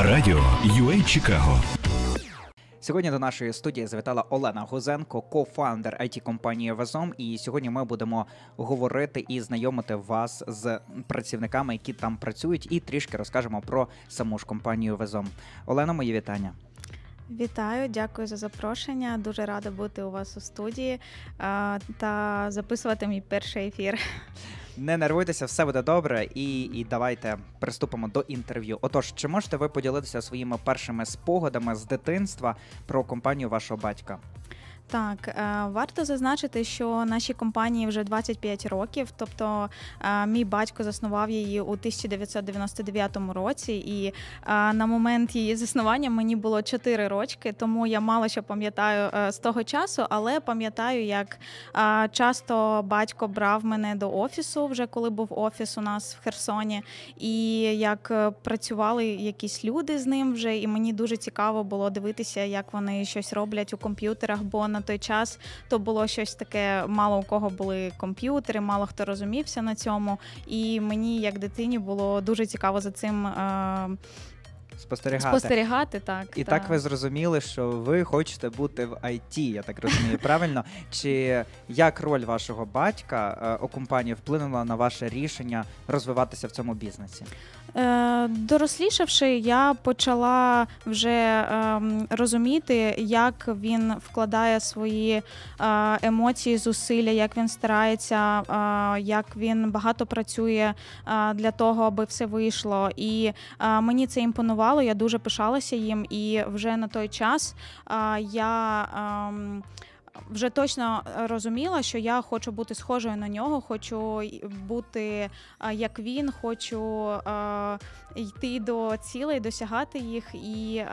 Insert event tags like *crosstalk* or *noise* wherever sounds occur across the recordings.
Радіо UA Чикаго. Сьогодні до нашої студії завітала Олена Гузенко, кофаундер it компанії Везом. І сьогодні ми будемо говорити і знайомити вас з працівниками, які там працюють, і трішки розкажемо про саму ж компанію Везом. Олена, мої вітання. Вітаю, дякую за запрошення. Дуже рада бути у вас у студії та записувати мій перший ефір. Не нервуйтеся, все буде добре, і і давайте приступимо до інтерв'ю. Отож, чи можете ви поділитися своїми першими спогадами з дитинства про компанію вашого батька? Так, е, варто зазначити, що нашій компанії вже 25 років. Тобто е, мій батько заснував її у 1999 році, і е, на момент її заснування мені було 4 рочки, тому я мало що пам'ятаю з того часу, але пам'ятаю, як часто батько брав мене до офісу, вже коли був офіс у нас в Херсоні, і як працювали якісь люди з ним вже, і мені дуже цікаво було дивитися, як вони щось роблять у комп'ютерах. бо на той час то було щось таке, мало у кого були комп'ютери, мало хто розумівся на цьому. І мені, як дитині, було дуже цікаво за цим. Спостерігати. Спостерігати, так. І так. так ви зрозуміли, що ви хочете бути в IT, я так розумію, *laughs* правильно? Чи як роль вашого батька е, у компанії вплинула на ваше рішення розвиватися в цьому бізнесі? Е, дорослішавши, я почала вже ем, розуміти, як він вкладає свої е, емоції, зусилля, як він старається, як він багато працює для того, аби все вийшло. І мені це імпонувало. Я дуже пишалася їм. І вже на той час я. Ем, вже точно розуміла, що я хочу бути схожою на нього, хочу бути як він, хочу йти до цілей, досягати їх і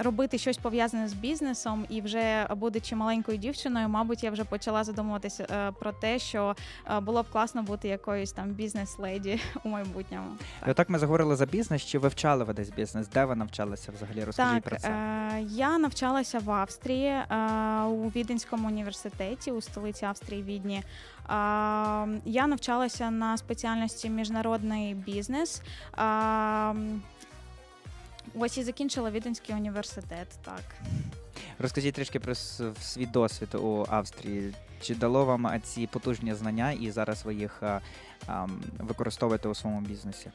робити щось пов'язане з бізнесом. І вже будучи маленькою дівчиною, мабуть, я вже почала задумуватися е, про те, що е, було б класно бути якоюсь там бізнес-леді у майбутньому. Так. І Отак ми заговорили за бізнес. Чи вивчали ви десь бізнес? Де ви навчалися взагалі? Розкажіть так, про це. Е, я навчалася в Австрії е, у Віденському університеті у столиці Австрії Відні. Я навчалася на спеціальності міжнародний бізнес. Ось і закінчила Віденський університет. Так розкажіть трішки про свій досвід у Австрії. Чи дало вам ці потужні знання, і зараз ви їх використовуєте у своєму бізнесі?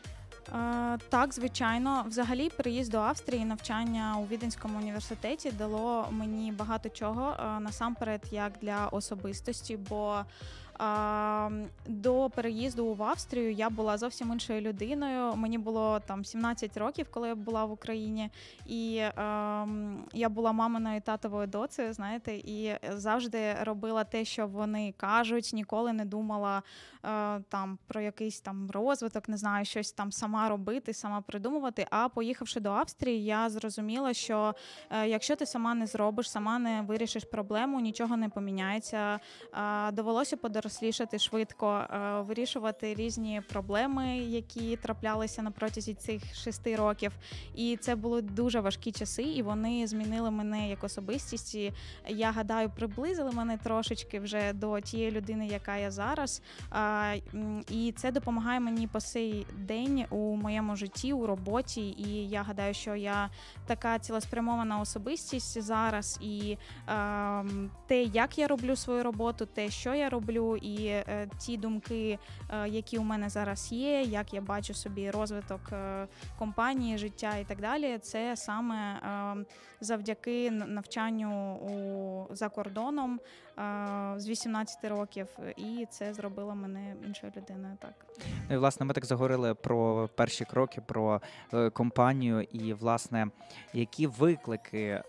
Так, звичайно, взагалі, приїзд до Австрії, навчання у Віденському університеті дало мені багато чого насамперед, як для особистості, бо до переїзду в Австрію я була зовсім іншою людиною. Мені було там 17 років, коли я була в Україні, і я була маминою і татовою доцею, знаєте, і завжди робила те, що вони кажуть, ніколи не думала там про якийсь там розвиток, не знаю, щось там сама робити, сама придумувати. А поїхавши до Австрії, я зрозуміла, що е, якщо ти сама не зробиш, сама не вирішиш проблему, нічого не поміняється. Довелося подорожувати дорослішати швидко, е, вирішувати різні проблеми, які траплялися на протязі цих шести років. І це були дуже важкі часи, і вони змінили мене як особистість. І Я гадаю, приблизили мене трошечки вже до тієї людини, яка я зараз. І це допомагає мені по сей день у моєму житті, у роботі. І я гадаю, що я така цілеспрямована особистість зараз, і ем, те, як я роблю свою роботу, те, що я роблю, і е, ті думки, е, які у мене зараз є, як я бачу собі розвиток е, компанії, життя і так далі, це саме завдяки навчанню у за кордоном з 18 років, і це зробило мене іншою людиною. Так ну і власне ми так заговорили про перші кроки, про компанію, і власне які виклики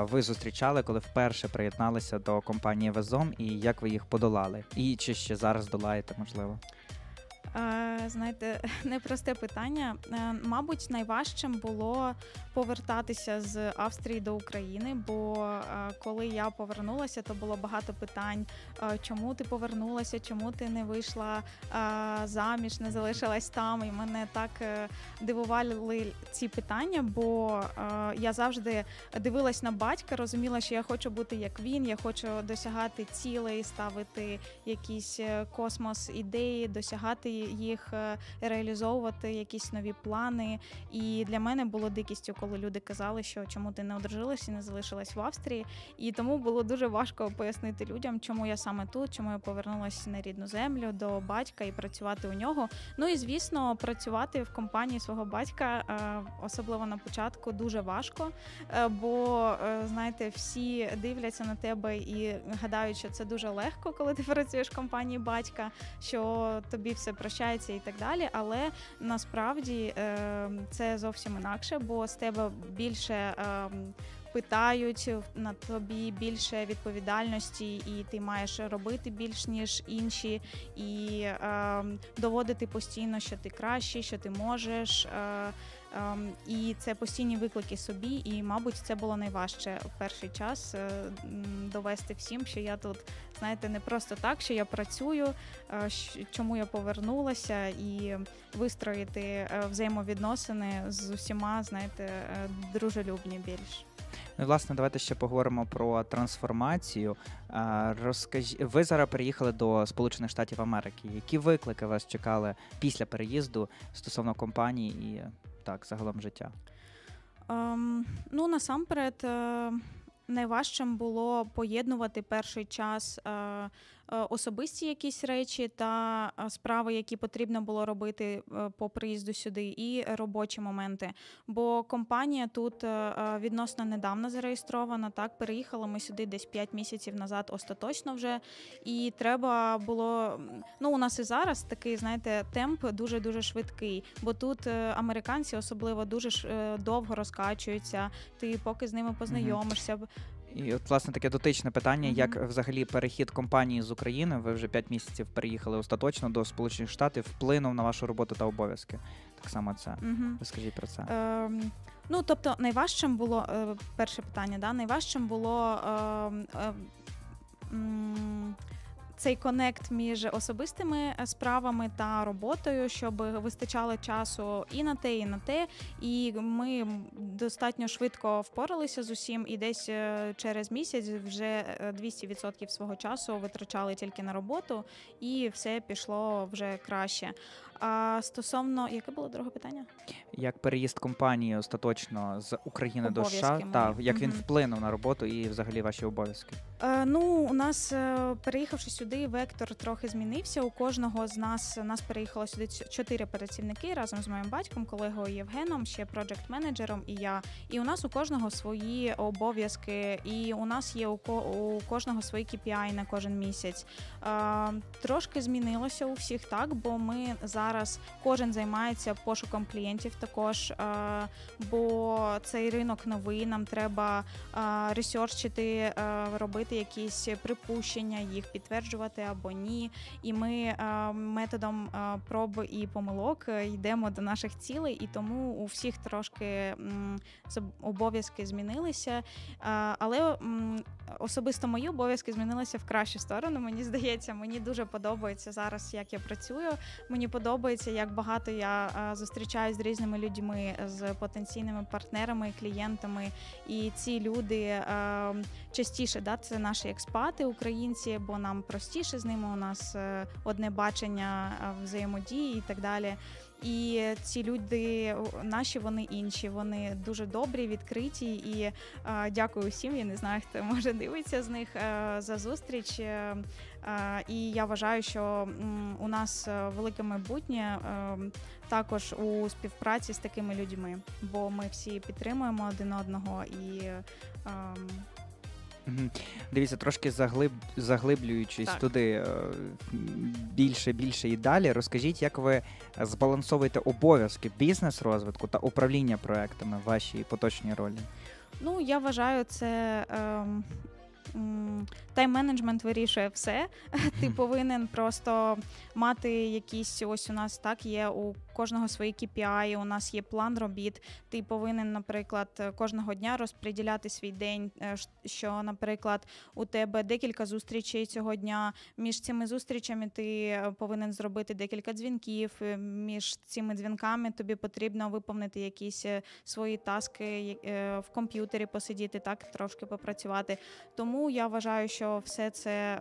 ви зустрічали, коли вперше приєдналися до компанії Везом, і як ви їх подолали? І чи ще зараз долаєте, можливо? Знаєте, *laughs* непросте питання. Е, мабуть, найважчим було повертатися з Австрії до України, бо е, коли я повернулася, то було багато питань: е, чому ти повернулася, чому ти не вийшла заміж, не залишилась там. І мене так дивували ці питання, бо я завжди дивилась на батька, розуміла, що я хочу бути як він, я хочу досягати цілей, ставити якісь космос ідеї, досягати їх е, реалізовувати, якісь нові плани. І для мене було дикістю, коли люди казали, що чому ти не одружилась і не залишилась в Австрії. І тому було дуже важко пояснити людям, чому я саме тут, чому я повернулася на рідну землю до батька і працювати у нього. Ну і звісно, працювати в компанії свого батька, е, особливо на початку, дуже важко. Е, бо знаєте, всі дивляться на тебе і гадають, що це дуже легко, коли ти працюєш в компанії батька, що тобі все прощається і так далі. Але насправді це зовсім інакше, бо з тебе більше. Питають на тобі більше відповідальності, і ти маєш робити більш ніж інші, і е, доводити постійно, що ти кращий, що ти можеш. Е, і це постійні виклики собі. І, мабуть, це було найважче в перший час е, довести всім, що я тут, знаєте, не просто так, що я працюю, е, чому я повернулася, і вистроїти е, взаємовідносини з усіма, знаєте, дружелюбні більш. Ну, власне, давайте ще поговоримо про трансформацію. Розкажі, ви зараз переїхали до Сполучених Штатів Америки. Які виклики вас чекали після переїзду стосовно компанії і так, загалом життя? Ем, Ну, насамперед, е, найважчим було поєднувати перший час. Е, особисті якісь речі та е, справи, які потрібно було робити е, по приїзду сюди, і робочі моменти. Бо компанія тут відносно недавно зареєстрована. Так, переїхали ми сюди десь 5 місяців назад, остаточно вже. І треба було. Ну, у нас і зараз такий, знаєте, темп дуже дуже швидкий. Бо тут американці особливо дуже довго розкачуються. Ти поки з ними познайомишся. І от, власне, таке дотичне питання, mm-hmm. як взагалі перехід компанії з України, ви вже 5 місяців переїхали остаточно до Сполучених Штатів, вплинув на вашу роботу та обов'язки. Так само це. Mm-hmm. Розкажіть про це. Um... ну, тобто, найважчим було е, перше питання, да, найважчим було. Е, е, цей конект між особистими е, справами та роботою, щоб вистачало часу і на те, і на те. І ми достатньо швидко впоралися з усім, і десь е, через місяць вже 200% е, свого часу витрачали тільки на роботу, і все пішло вже краще. А стосовно яке було друге питання? Як переїзд компанії остаточно з України до США, та як він вплинув на роботу і взагалі ваші обов'язки? Е, ну у нас переїхавши сюди вектор трохи змінився. У кожного з нас нас переїхало сюди чотири працівники разом з моїм батьком, колегою Євгеном, ще проджект-менеджером і я. І у нас у кожного свої обов'язки, і у нас є у у кожного свої KPI на кожен місяць. Е, Трошки змінилося у всіх так, бо ми зараз кожен займається пошуком клієнтів також. Е, бо цей ринок новий. Нам треба е, ресерчити, е, робити якісь припущення, їх підтверджувати або ні. І ми методом проб і помилок йдемо до наших цілей, і тому у всіх трошки обов'язки змінилися. Але особисто мої обов'язки змінилися в кращу сторону. Мені здається, мені дуже подобається зараз, як я працюю. Мені подобається, як багато я зустрічаюсь з різними людьми, з потенційними партнерами, клієнтами. І ці люди частіше да, це наші експати, українці, бо нам простіше з ними. У нас е, одне бачення е, взаємодії і так далі. І ці люди наші, вони інші. Вони дуже добрі, відкриті. І е, дякую всім. Я не знаю, хто може дивитися з них е, за зустріч. Е, і я вважаю, що у нас велике майбутнє е, також у співпраці з такими людьми, бо ми всі підтримуємо один одного і. Ем, Дивіться, трошки заглиб, заглиблюючись так. туди е, більше, більше і далі. Розкажіть, як ви збалансовуєте обов'язки бізнес-розвитку та управління проектами в вашій поточній ролі? Ну, я вважаю, це. Ем... Тайм-менеджмент вирішує все. *laughs* Ти повинен просто мати якісь ось у нас так є у кожного свої KPI, у нас є план робіт. Ти повинен, наприклад, кожного дня розподіляти свій день. Е, що, наприклад, у тебе декілька зустрічей цього дня. Між цими зустрічами ти е, повинен зробити декілька дзвінків. Е, між цими дзвінками тобі потрібно виповнити якісь свої таски в комп'ютері, посидіти так, трошки попрацювати. Тому я вважаю, що все це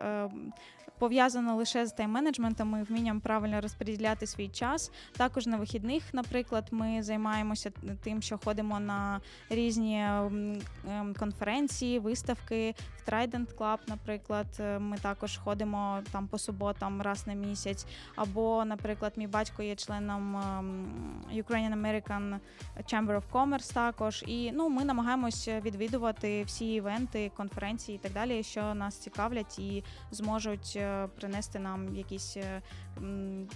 пов'язано лише з тайм-менеджментом і вмінням правильно розподіляти свій час. Також на вихідних, наприклад, ми займаємося тим, що ходимо на різні ем, ем, конференції, виставки. В Trident Club, наприклад, е, ми також ходимо там по суботам раз на місяць. Або, наприклад, мій батько є членом ем, Ukrainian American Chamber of Commerce також. І ну, ми намагаємося відвідувати всі івенти, конференції і так далі, що нас цікавлять і зможуть е, принести нам якісь е,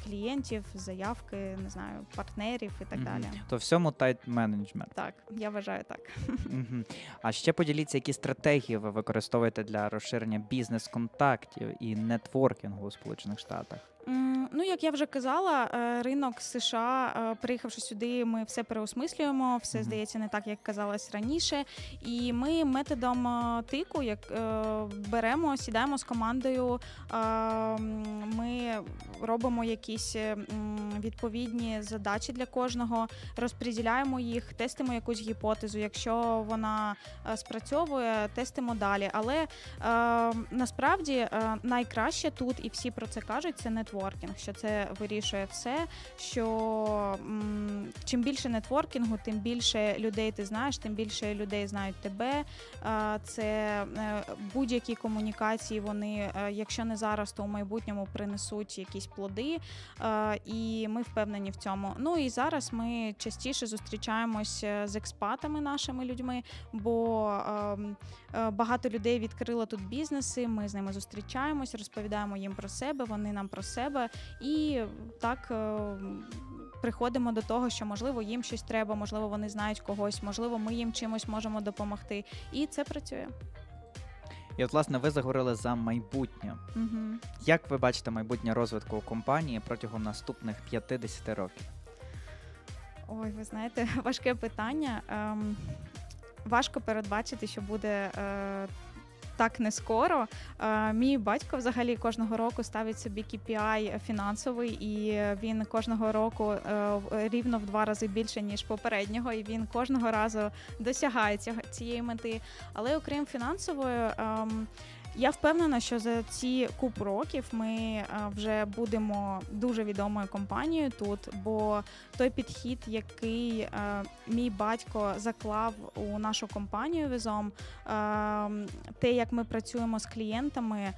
клієнтів, заявки, не знаю, партнерів і так mm-hmm. далі. То всьому тайм-менеджмент. Так, я вважаю так. *laughs* Mm-hmm. А ще поділіться, які стратегії ви використовуєте для розширення бізнес-контактів і нетворкінгу у Сполучених Штатах. Ну, як я вже казала, е, ринок США, е, приїхавши сюди, ми все переосмислюємо, все здається не так, як казалось раніше. І ми методом е, тику, як беремо, сідаємо з командою, ми робимо якісь відповідні задачі для кожного, розподіляємо їх, тестимо якусь гіпотезу. Якщо вона спрацьовує, тестимо далі. Але насправді найкраще тут, і всі про це кажуть, це нетворкінг що це вирішує все. Що м, чим більше нетворкінгу, тим більше людей ти знаєш, тим більше людей знають тебе. Це е, будь-які комунікації. Вони, е, якщо не зараз, то у майбутньому принесуть якісь плоди, і ми впевнені в цьому. Ну і зараз ми частіше зустрічаємося з експатами, нашими людьми, бо ем, е, багато людей відкрило тут бізнеси. Ми з ними зустрічаємось, розповідаємо їм про себе. Вони нам про себе, і так е, приходимо до того, що можливо їм щось треба, можливо, вони знають когось, можливо, ми їм чимось можемо допомогти. І це працює. І от, власне, ви заговорили за майбутнє. Угу. Як ви бачите майбутнє розвитку компанії протягом наступних 50 років? Ой, ви знаєте, *laughs* важке питання. Ем, Важко передбачити, що буде е, так не скоро. Мій батько взагалі кожного року ставить собі KPI фінансовий, і він кожного року е, рівно в два рази більше ніж попереднього. І він кожного разу досягає цієї мети. Але окрім фінансової. Ем, я впевнена, що за ці купу років ми е, вже будемо дуже відомою компанією тут, бо той підхід, який е, мій батько заклав у нашу компанію візом, е, те, як ми працюємо з клієнтами,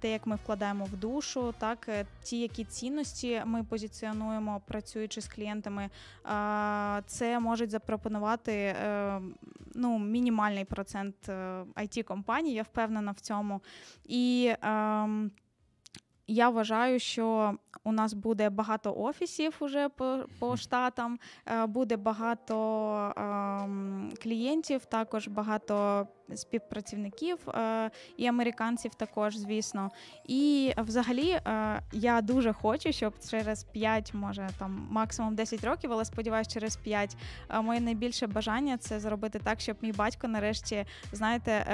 те, як ми вкладаємо в душу, так ті, які цінності ми позиціонуємо, працюючи з клієнтами, це можуть запропонувати ну, мінімальний процент it компаній. Я впевнена в цьому. І ем, я вважаю, що у нас буде багато офісів уже по по штатам, е, буде багато ем, клієнтів, також багато співпрацівників е, і американців також, звісно. І взагалі е, я дуже хочу, щоб через 5, може там максимум 10 років, але сподіваюся, через 5 е, моє найбільше бажання це зробити так, щоб мій батько нарешті, знаєте,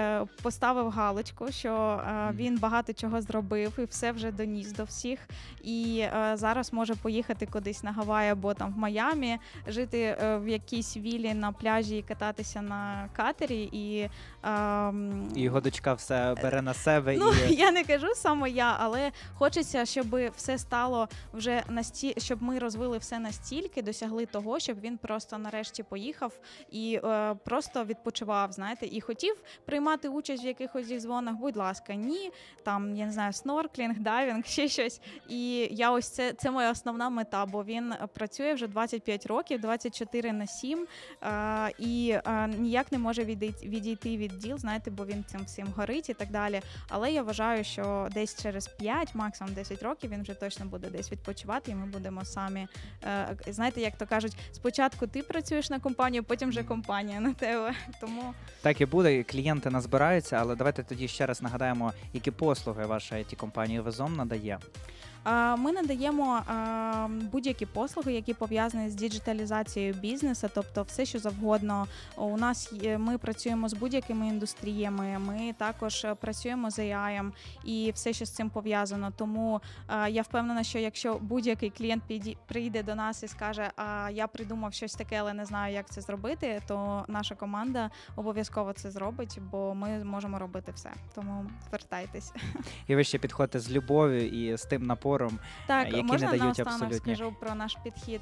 поставив галочку, що він багато чого зробив і все вже доніс до всіх. І зараз може поїхати кудись на Гавайї або там в Майамі, жити в якійсь вілі на пляжі і кататися на катері. і І його дочка все бере на себе. Ну і... *laughs* я не кажу саме я, але хочеться, щоб все стало вже насті... щоб ми розвили все настільки, досягли того, щоб він просто нарешті поїхав і е, просто відпочивав. Знаєте, і хотів приймати участь в якихось зі дзвонах. Будь ласка, ні, там я не знаю, снорклінг, дайвінг, ще щось. І я ось це це моя основна мета, бо він працює вже 25 років, 24 на 7, е, і е, ніяк не може відійти від діл, знаєте, бо він цим всім горить і так далі. Але я вважаю, що десь через 5, максимум 10 років він вже точно буде десь відпочивати, і ми будемо самі. Е, знаєте, як то кажуть, спочатку ти працюєш на компанію, потім вже компанія на тебе. *laughs* Тому так і буде. Клієнти назбираються, але давайте тоді ще раз нагадаємо, які послуги ваша it компанія Везом надає. Ми надаємо будь-які послуги, які пов'язані з діджиталізацією бізнесу, тобто все, що завгодно. У нас ми працюємо з будь-якими індустріями. Ми також працюємо з AI і все, що з цим пов'язано. Тому я впевнена, що якщо будь-який клієнт прийде до нас і скаже, а я придумав щось таке, але не знаю, як це зробити, то наша команда обов'язково це зробить, бо ми можемо робити все. Тому звертайтесь. І ви ще підходите з любов'ю і з тим напором. Так, які не можна дають наостанок абсолютні- скажу про наш підхід.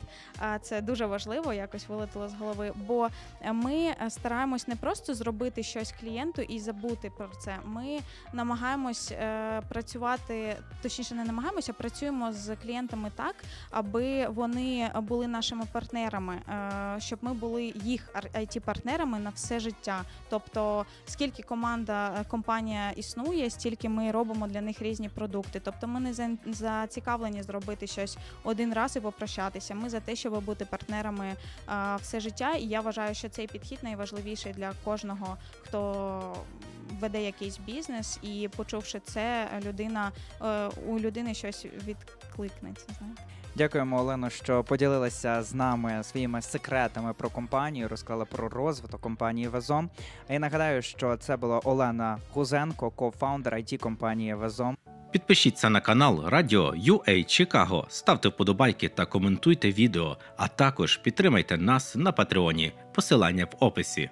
Це дуже важливо, якось вилетіло з голови. Бо е, ми е, стараємось не просто зробити щось клієнту і забути про це. Ми намагаємось е, працювати, точніше, не намагаємося, а працюємо з клієнтами так, аби вони були нашими партнерами, е, щоб ми були їх it партнерами на все життя. Тобто, скільки команда е, компанія існує, стільки ми робимо для них різні продукти. Тобто, ми не за- зацікавлені зробити щось один раз і попрощатися. Ми за те, щоб бути партнерами а, все життя. І я вважаю, що цей підхід найважливіший для кожного, хто веде якийсь бізнес, і почувши це, людина е, у людини щось відкликнеться. Знаєте. Дякуємо, Олено, що поділилися з нами своїми секретами про компанію, розказала про розвиток компанії Вазом. А я нагадаю, що це була Олена Гузенко, кофаундер it компанії Вазом. Підпишіться на канал Радіо UA Чикаго, ставте вподобайки та коментуйте відео, а також підтримайте нас на Патреоні. Посилання в описі.